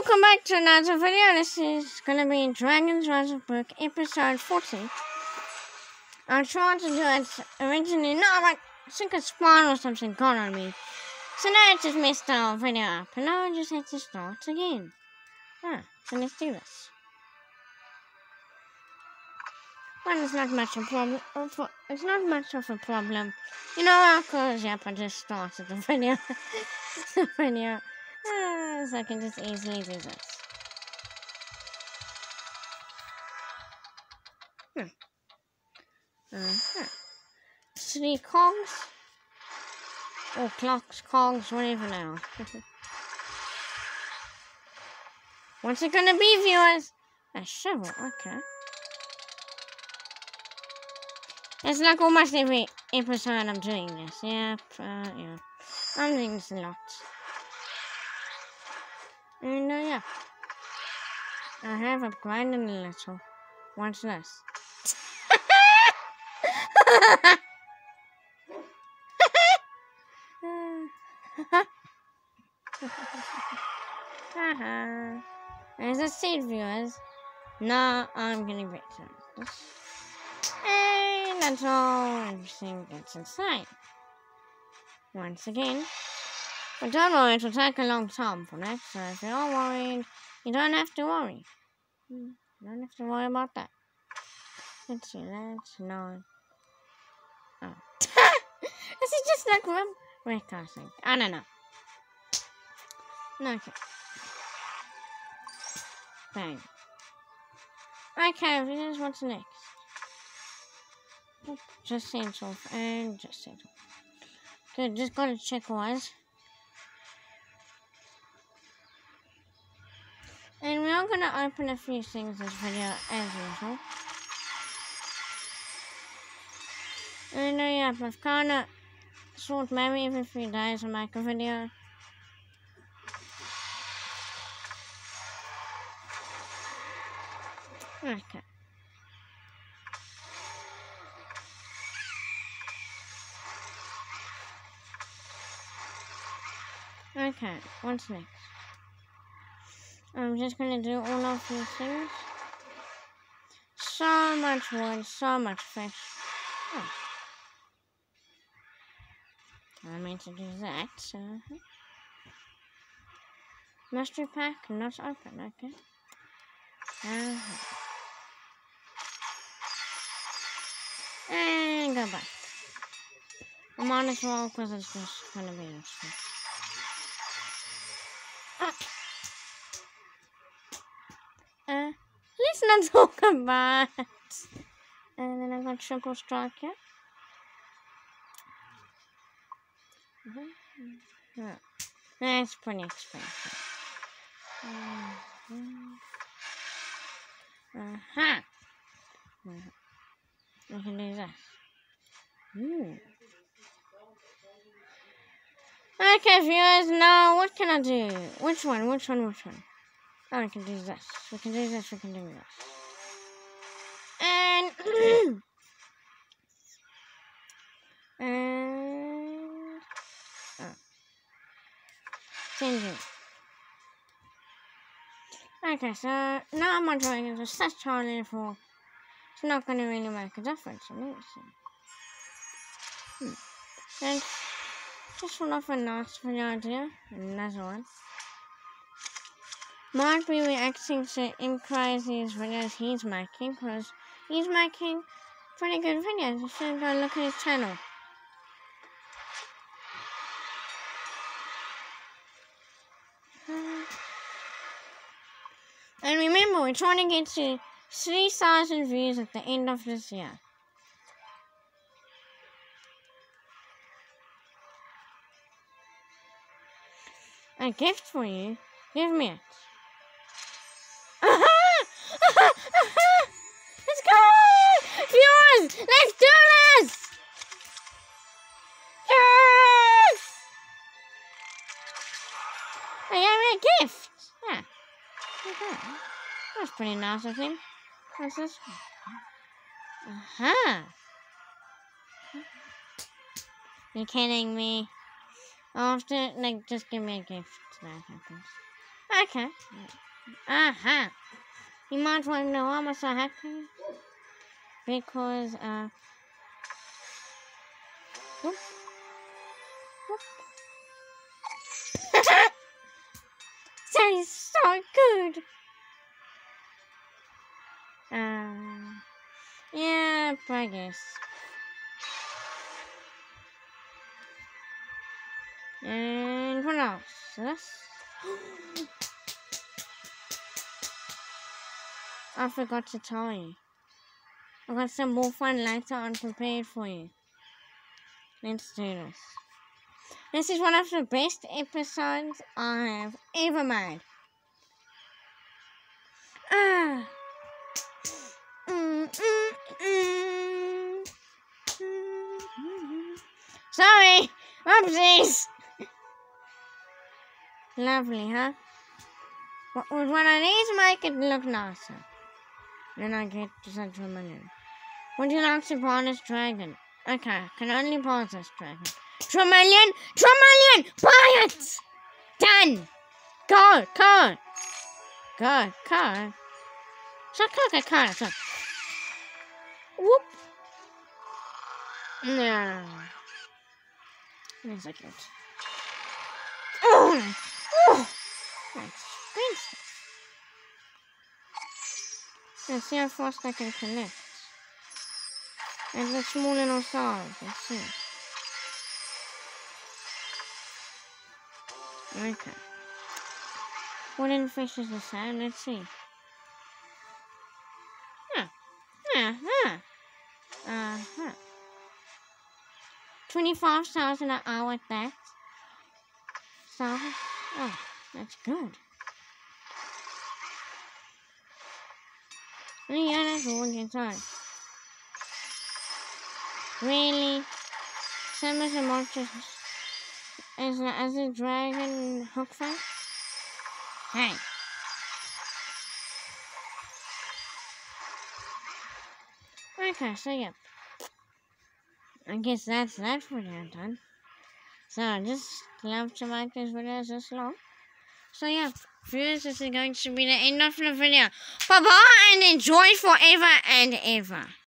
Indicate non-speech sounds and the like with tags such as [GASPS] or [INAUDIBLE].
welcome back to another video. This is gonna be Dragon's Rise of Berk episode 40. I tried to do it originally, no, like, I think a spine or something got on me. So now it just messed the video up, and now I just have to start again. Ah, so let's do this. Well, it's not much of a problem. It's not much of a problem. You know, because, yep, I just started the [LAUGHS] video. the video. Ah, so I can just easily do this. Hmm. Uh-huh. Three cogs. Or clocks, cogs, whatever now. [LAUGHS] What's it gonna be, viewers? A shovel, okay. It's like almost every episode I'm doing this. Yep, uh, yeah. I'm doing this a lot. And uh, yeah. I have a little. What's this? [LAUGHS] There's a seed, viewers. Now I'm gonna break some. And that's all everything gets inside. Once again, but don't worry, it will take a long time for that, so if you're worried, you don't have to worry. Hmm, you don't have to worry about that. Let's see, that's nine. Oh. [LAUGHS] Is it just like one recasting? I don't know. Okay. Bang. Okay, is what's next. Just sent and just off. Good, just gotta check wise. And we are going to open a few things this video as usual. And uh, yeah, I've kind of thought maybe every few days I'll make a video. Okay. Okay, what's next? I'm just gonna do all of these things. So much wood, so much fish. Oh. I meant to do that, so. Mystery pack not open, okay. Uh -huh. And go back. I'm on as well because it's just gonna be interesting. Not talk about. And then I got triple strike, yeah? Mm -hmm. yeah. That's pretty expensive. Mm -hmm. Uh huh. Mm -hmm. We can do this. Ooh. Okay, viewers, now what can I do? Which one? Which one? Which one? Oh, we can do this. We can do this. We can do this. And [CLEARS THROAT] and oh. changing. Okay, so now I'm drawing is a set Charlie for. It's not going to really make a difference. I me see. Hmm. And just one off a nice video idea. Another one. Might be reacting to Imcrazy's videos he's making because he's making pretty good videos. You should go look at his channel. [SIGHS] And remember, we're trying to get to 3,000 views at the end of this year. A gift for you? Give me it. Viewers, let's do this! Yes! I got a gift. Yeah. Okay. That's pretty nice of him. What's this? Uh-huh. You're kidding me. I'll have to, like, just give me a gift. That happens. Okay. Uh-huh. You might want to know I'm so happy. Because, uh... Whoop. [LAUGHS] That is so good! Um... Yeah, I guess. And what else? This? [GASPS] I forgot to tell you. I got some more fun lighter unprepared for you. Let's do this. This is one of the best episodes I have ever made. Ah. Mm, mm, mm. Sorry, oopsies. Lovely, huh? Would one of these make it look nicer? Then I get to Central Million. Would you like to pawn this dragon? Okay, can only pawn this dragon. Tremelian! Tremelian! Buy it! Done! Go, go! Go, go. So, go, go, go. So. Whoop! No. A second. Oh! Oh! That's. Let's see how fast I can connect. And the small little size, let's see. Okay. Wooden fish is the same, let's see. Huh. Yeah, huh. Uh-huh. 25,000 an hour at that. So, oh, that's good. Yeah, that's all inside. Really? Some of the monsters as a, as a dragon hook fight? Hey. Okay, so yeah. I guess that's that video done. So I just love to make these videos this long. So yeah, viewers, this is going to be the end of the video. Bye bye and enjoy forever and ever.